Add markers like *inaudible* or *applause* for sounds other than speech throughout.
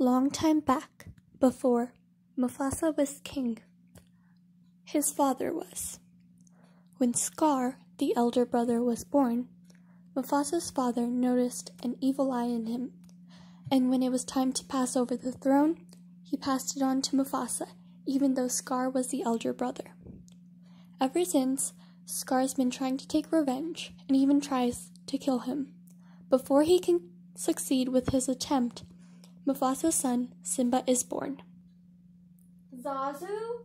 Long time back, before Mufasa was king, his father was. When Scar, the elder brother, was born, Mufasa's father noticed an evil eye in him, and when it was time to pass over the throne, he passed it on to Mufasa, even though Scar was the elder brother. Ever since, Scar's been trying to take revenge and even tries to kill him. Before he can succeed with his attempt, Mufasa's son, Simba, is born. Zazu?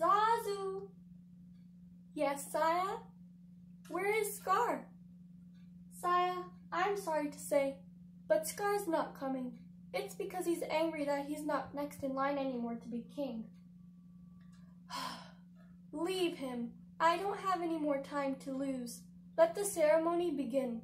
Zazu? Yes, sire? Where is Scar? Sire, I'm sorry to say, but Scar's not coming. It's because he's angry that he's not next in line anymore to be king. *sighs* Leave him. I don't have any more time to lose. Let the ceremony begin.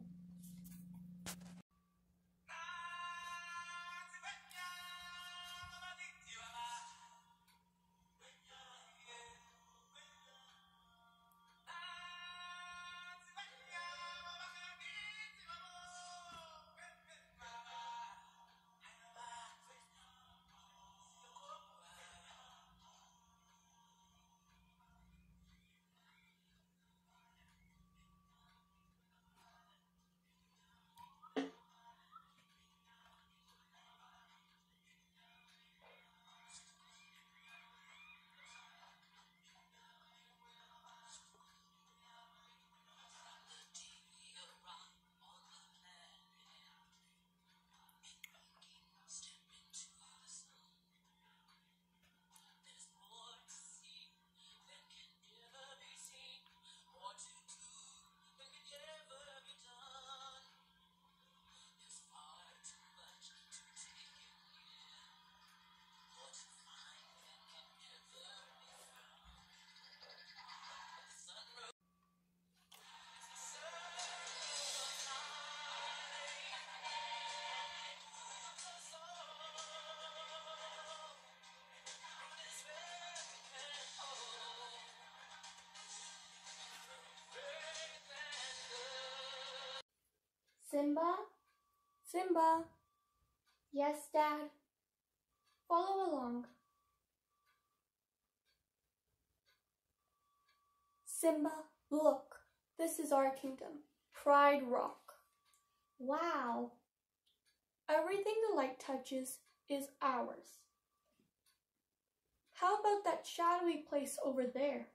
Simba? Simba? Yes, Dad? Follow along. Simba, look. This is our kingdom, Pride Rock. Wow. Everything the light touches is ours. How about that shadowy place over there?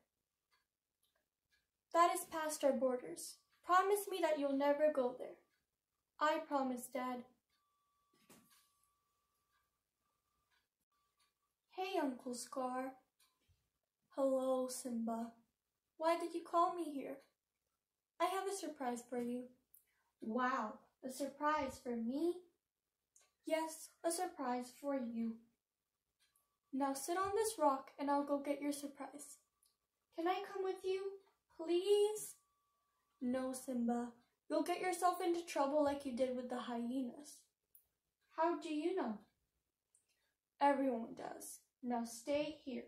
That is past our borders. Promise me that you'll never go there. I promise, Dad. Hey, Uncle Scar. Hello, Simba. Why did you call me here? I have a surprise for you. Wow, a surprise for me? Yes, a surprise for you. Now sit on this rock and I'll go get your surprise. Can I come with you, please? No, Simba. You'll get yourself into trouble like you did with the hyenas. How do you know? Everyone does. Now stay here.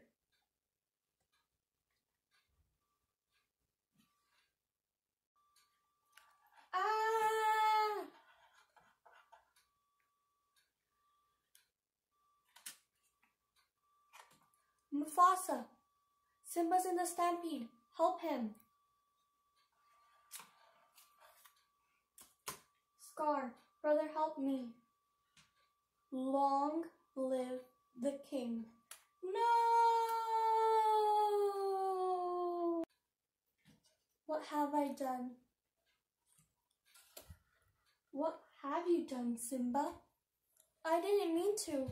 Ah! Mufasa! Simba's in the stampede. Help him. Scar, brother, help me. Long live the king. No! What have I done? What have you done, Simba? I didn't mean to.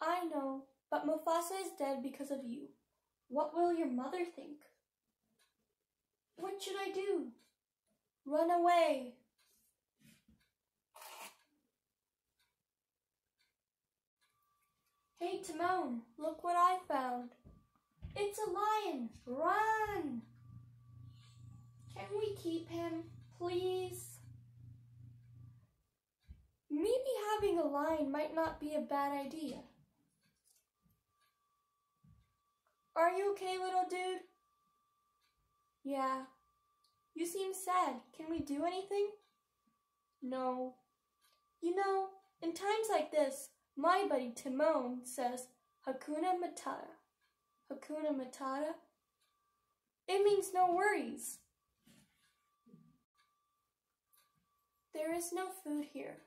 I know, but Mufasa is dead because of you. What will your mother think? What should I do? Run away. Hey, Timon, look what I found. It's a lion. Run! Can we keep him, please? Maybe having a lion might not be a bad idea. Are you okay, little dude? Yeah. You seem sad. Can we do anything? No. You know, in times like this, My buddy Timon says Hakuna Matata. Hakuna Matata? It means no worries. There is no food here.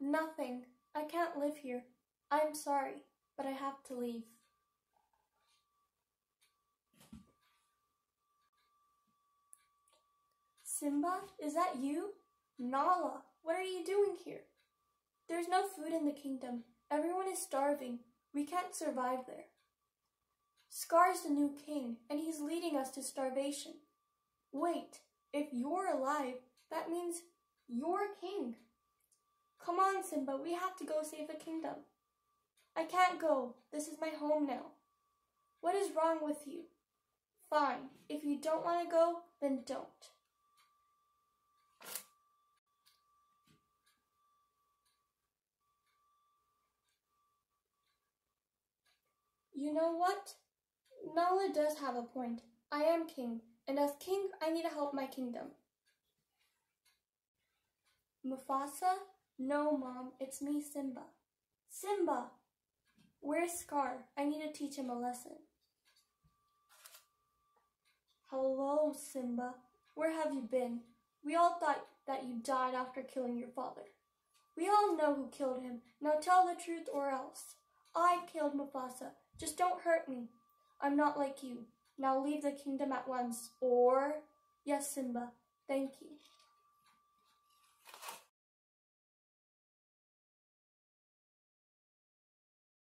Nothing. I can't live here. I'm sorry, but I have to leave. Simba, is that you? Nala, what are you doing here? There's no food in the kingdom. Everyone is starving. We can't survive there. Scar's the new king, and he's leading us to starvation. Wait, if you're alive, that means you're king. Come on, Simba, we have to go save the kingdom. I can't go. This is my home now. What is wrong with you? Fine. If you don't want to go, then don't. You know what? Nala does have a point. I am king, and as king, I need to help my kingdom. Mufasa? No, Mom, it's me, Simba. Simba! Where's Scar? I need to teach him a lesson. Hello, Simba. Where have you been? We all thought that you died after killing your father. We all know who killed him. Now tell the truth or else. I killed Mufasa. Just don't hurt me. I'm not like you. Now leave the kingdom at once, or... Yes, Simba. Thank you.